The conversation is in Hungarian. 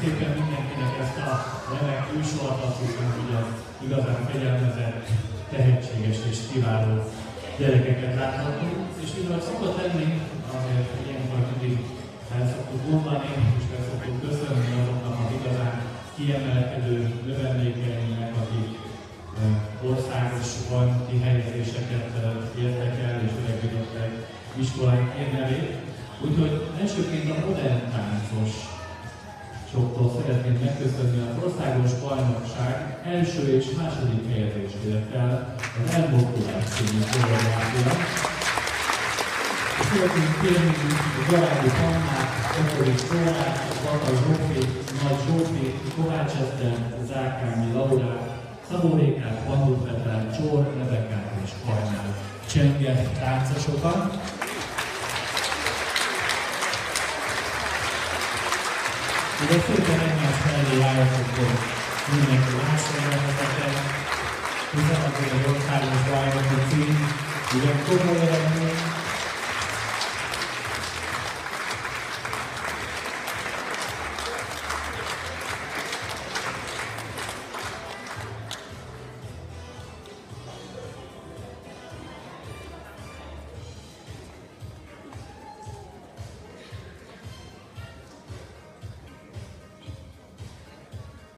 szépen mindenkinek ezt a remek műsort, hiszen ugye igazán fegyelmezett, tehetséges és kiváló gyerekeket láthatunk. És mivel szokott lenni, azért ilyenkor mindig el szoktuk mondani, és el szoktuk köszönni azoknak az igazán kiemelkedő növendékeinknek, akik országosban kihelyezéseket értek el, és megvitatták iskolánk nevét. Úgyhogy elsőként a modern táncos soktól szeretném megköszönni az országos bajnokság első és második helyezést ért el az elmozdulás című koreográfia. Szeretném kérni Garádi Pannát, Okori Szórát, Bata Zsófi, Nagy Zsófi, Kovács Eszter, Zákányi Laurát, Szabó Rékát, Pandó Petrát, Csor, Rebekát és Kajnál csenget táncosokat. Ugye szépen egymás mellé álljatok, hogy mindenki lásson benneteket, hiszen egy országos bajnoki cím, ugye komoly eredmény,